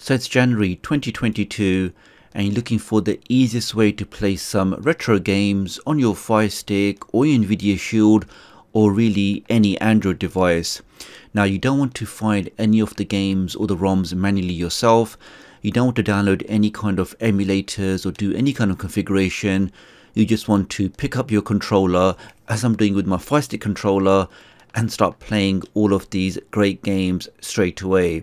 So it's January 2022 and you're looking for the easiest way to play some retro games on your Fire Stick or your Nvidia Shield or really any Android device. Now you don't want to find any of the games or the ROMs manually yourself. You don't want to download any kind of emulators or do any kind of configuration. You just want to pick up your controller as I'm doing with my Fire Stick controller and start playing all of these great games straight away.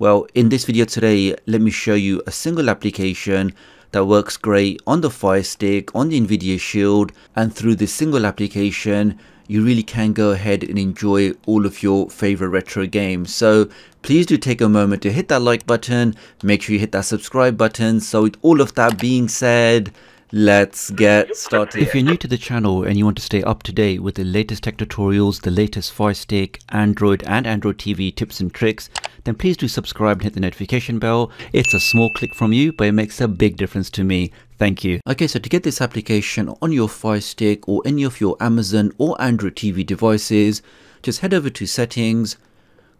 Well, in this video today, let me show you a single application that works great on the Fire Stick, on the Nvidia Shield, and through this single application, you really can go ahead and enjoy all of your favorite retro games. So please do take a moment to hit that like button, make sure you hit that subscribe button. So with all of that being said, Let's get started. If you're new to the channel and you want to stay up to date with the latest tech tutorials, the latest Fire Stick, Android and Android TV tips and tricks, then please do subscribe and hit the notification bell. It's a small click from you, but it makes a big difference to me. Thank you. Okay, so to get this application on your Fire Stick or any of your Amazon or Android TV devices, just head over to settings,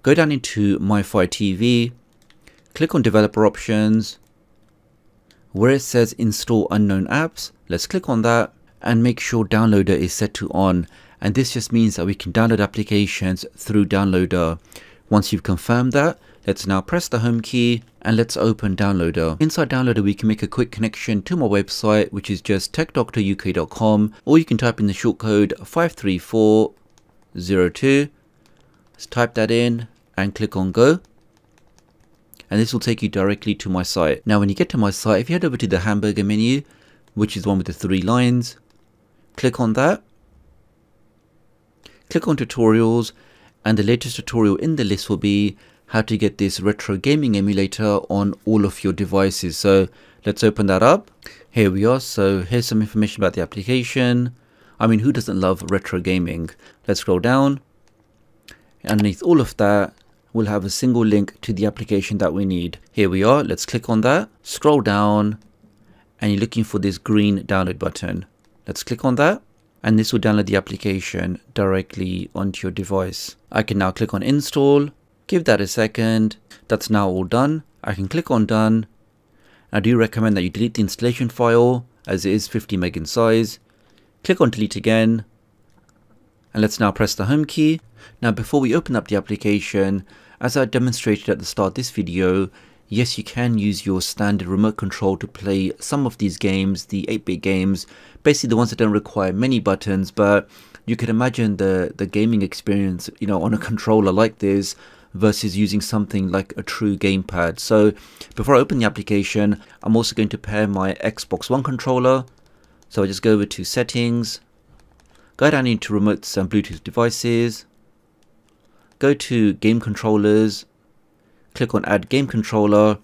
go down into My Fire TV, click on developer options, where it says install unknown apps, let's click on that and make sure downloader is set to on. And this just means that we can download applications through downloader. Once you've confirmed that, let's now press the home key and let's open downloader. Inside downloader, we can make a quick connection to my website, which is just techdoctoruk.com, or you can type in the shortcode 53402. Let's type that in and click on go and this will take you directly to my site. Now when you get to my site, if you head over to the hamburger menu, which is one with the three lines, click on that, click on tutorials, and the latest tutorial in the list will be how to get this retro gaming emulator on all of your devices. So let's open that up. Here we are. So here's some information about the application. I mean, who doesn't love retro gaming? Let's scroll down. Underneath all of that, we'll have a single link to the application that we need. Here we are, let's click on that, scroll down, and you're looking for this green download button. Let's click on that, and this will download the application directly onto your device. I can now click on install, give that a second, that's now all done. I can click on done. I do recommend that you delete the installation file as it is 50 meg in size. Click on delete again, and let's now press the home key. Now before we open up the application, as I demonstrated at the start of this video, yes you can use your standard remote control to play some of these games, the 8-bit games, basically the ones that don't require many buttons, but you can imagine the, the gaming experience, you know, on a controller like this versus using something like a true gamepad. So before I open the application, I'm also going to pair my Xbox One controller. So I just go over to settings, go down into remotes and Bluetooth devices, go to game controllers, click on add game controller,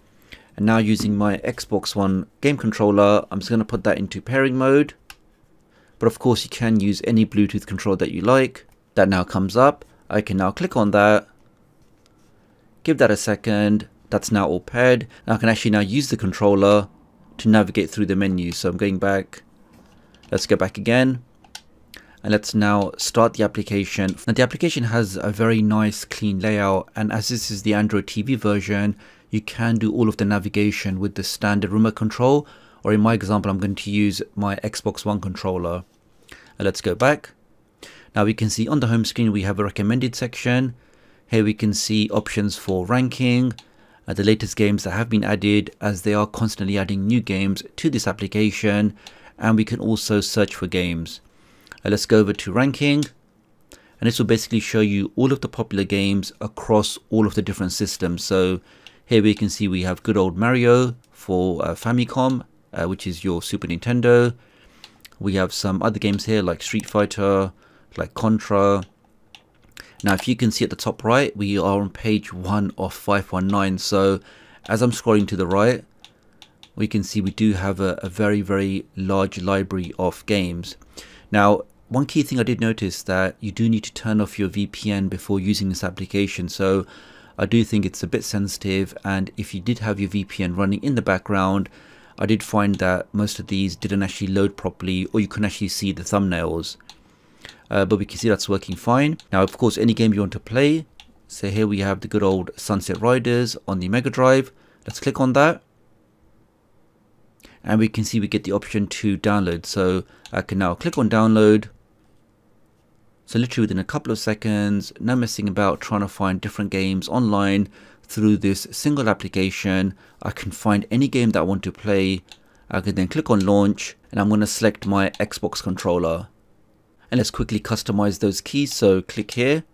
and now using my Xbox One game controller, I'm just going to put that into pairing mode. But of course you can use any Bluetooth controller that you like. That now comes up. I can now click on that, give that a second, that's now all paired. Now I can actually now use the controller to navigate through the menu. So I'm going back, let's go back again and let's now start the application. Now the application has a very nice clean layout and as this is the Android TV version you can do all of the navigation with the standard remote control or in my example I'm going to use my Xbox One controller. Let's go back. Now we can see on the home screen we have a recommended section. Here we can see options for ranking, uh, the latest games that have been added as they are constantly adding new games to this application and we can also search for games. Uh, let's go over to ranking and this will basically show you all of the popular games across all of the different systems. So here we can see we have good old Mario for uh, Famicom, uh, which is your Super Nintendo. We have some other games here like Street Fighter, like Contra. Now if you can see at the top right, we are on page 1 of 519. So as I'm scrolling to the right, we can see we do have a, a very, very large library of games. Now, one key thing I did notice that you do need to turn off your VPN before using this application. So I do think it's a bit sensitive and if you did have your VPN running in the background, I did find that most of these didn't actually load properly or you couldn't actually see the thumbnails. Uh, but we can see that's working fine. Now, of course, any game you want to play. So here we have the good old Sunset Riders on the Mega Drive. Let's click on that. And we can see we get the option to download. So I can now click on download. So literally within a couple of seconds, no messing about trying to find different games online through this single application. I can find any game that I want to play. I can then click on launch and I'm going to select my Xbox controller. And let's quickly customize those keys. So click here.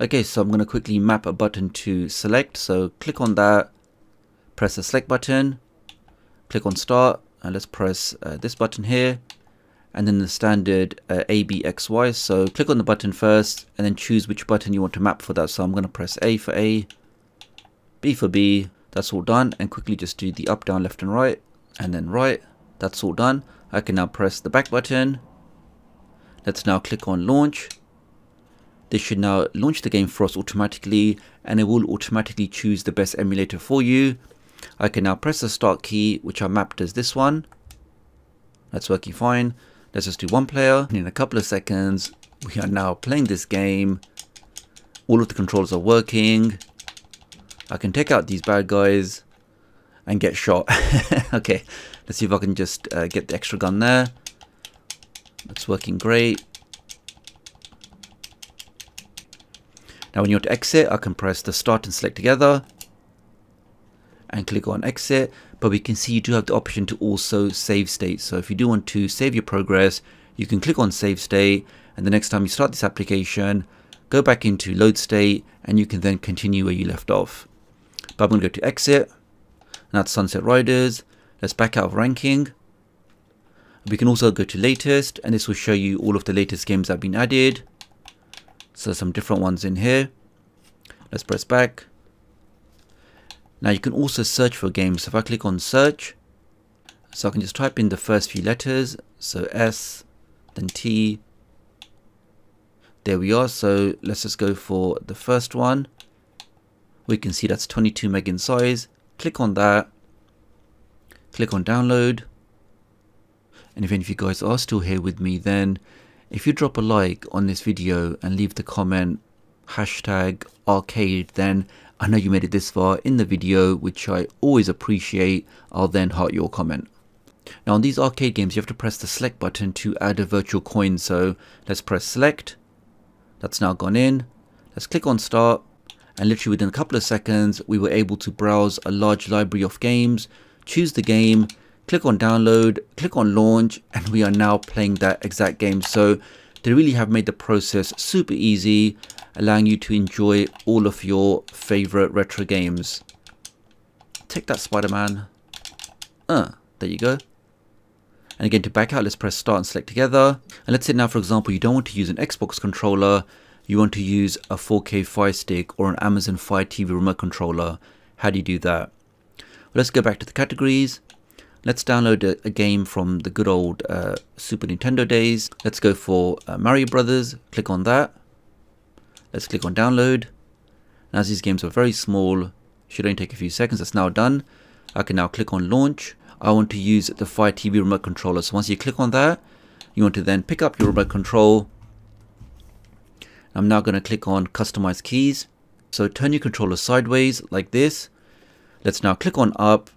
Okay, so I'm going to quickly map a button to select. So click on that, press the select button, click on start, and let's press uh, this button here and then the standard uh, A, B, X, Y. So click on the button first and then choose which button you want to map for that. So I'm going to press A for A, B for B. That's all done and quickly just do the up, down, left and right and then right. That's all done. I can now press the back button. Let's now click on launch. This should now launch the game for us automatically and it will automatically choose the best emulator for you. I can now press the start key which I mapped as this one. That's working fine. Let's just do one player. And In a couple of seconds, we are now playing this game. All of the controls are working. I can take out these bad guys and get shot. okay, let's see if I can just uh, get the extra gun there. That's working great. Now when you want to exit, I can press the start and select together and click on exit but we can see you do have the option to also save state. So if you do want to save your progress you can click on save state and the next time you start this application go back into load state and you can then continue where you left off. But I'm going to go to exit and that's Sunset Riders. Let's back out of ranking. We can also go to latest and this will show you all of the latest games that have been added. So some different ones in here. Let's press back now you can also search for games. So if I click on search, so I can just type in the first few letters. So S, then T. There we are. So let's just go for the first one. We can see that's 22 meg in size. Click on that. Click on download. And if any of you guys are still here with me, then if you drop a like on this video and leave the comment hashtag arcade, then I know you made it this far in the video, which I always appreciate. I'll then heart your comment. Now on these arcade games, you have to press the select button to add a virtual coin. So let's press select. That's now gone in. Let's click on start. And literally within a couple of seconds, we were able to browse a large library of games, choose the game, click on download, click on launch, and we are now playing that exact game. So they really have made the process super easy allowing you to enjoy all of your favorite retro games. Take that Spider-Man. Uh, there you go. And again, to back out, let's press start and select together. And let's say now, for example, you don't want to use an Xbox controller, you want to use a 4K Fire Stick or an Amazon Fire TV remote controller. How do you do that? Well, let's go back to the categories. Let's download a, a game from the good old uh, Super Nintendo days. Let's go for uh, Mario Brothers. Click on that. Let's click on download. As these games are very small, should only take a few seconds. That's now done. I can now click on launch. I want to use the Fire TV remote controller. So once you click on that, you want to then pick up your remote control. I'm now going to click on customize keys. So turn your controller sideways like this. Let's now click on up.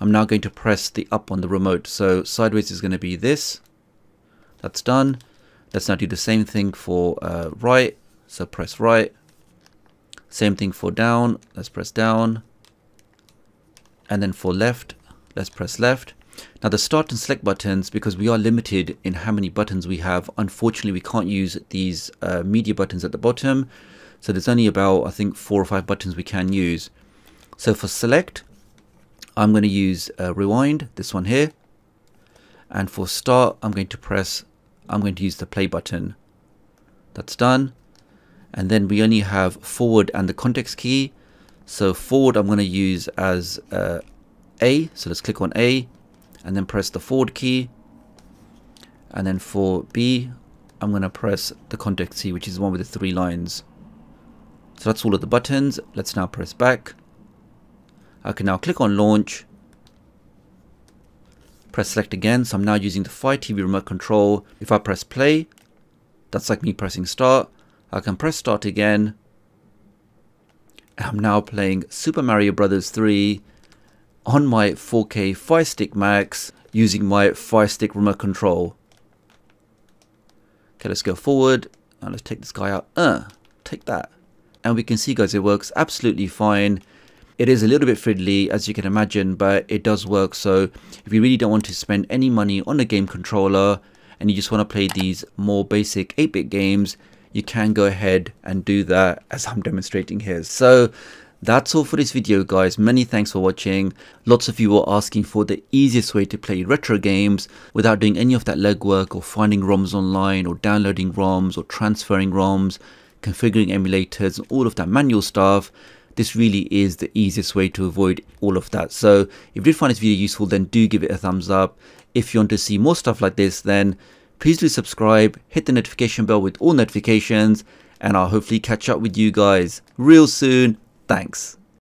I'm now going to press the up on the remote. So sideways is going to be this. That's done. Let's now do the same thing for uh, right. So press right. Same thing for down. Let's press down. And then for left, let's press left. Now the start and select buttons, because we are limited in how many buttons we have, unfortunately we can't use these uh, media buttons at the bottom. So there's only about, I think, four or five buttons we can use. So for select, I'm going to use uh, rewind, this one here. And for start, I'm going to press, I'm going to use the play button. That's done and then we only have forward and the context key. So forward I'm going to use as uh, A. So let's click on A and then press the forward key. And then for B I'm going to press the context key which is the one with the three lines. So that's all of the buttons. Let's now press back. I can now click on launch. Press select again. So I'm now using the Fire TV remote control. If I press play that's like me pressing start I can press start again I'm now playing Super Mario Bros. 3 on my 4K Fire Stick Max using my Fire Stick remote control. Okay, let's go forward and let's take this guy out. Uh, take that. And we can see guys, it works absolutely fine. It is a little bit fiddly as you can imagine, but it does work. So if you really don't want to spend any money on a game controller and you just want to play these more basic 8-bit games, you can go ahead and do that as I'm demonstrating here. So that's all for this video guys, many thanks for watching. Lots of you were asking for the easiest way to play retro games without doing any of that legwork or finding ROMs online or downloading ROMs or transferring ROMs, configuring emulators and all of that manual stuff. This really is the easiest way to avoid all of that. So if you did find this video useful then do give it a thumbs up. If you want to see more stuff like this then please do subscribe, hit the notification bell with all notifications and I'll hopefully catch up with you guys real soon. Thanks.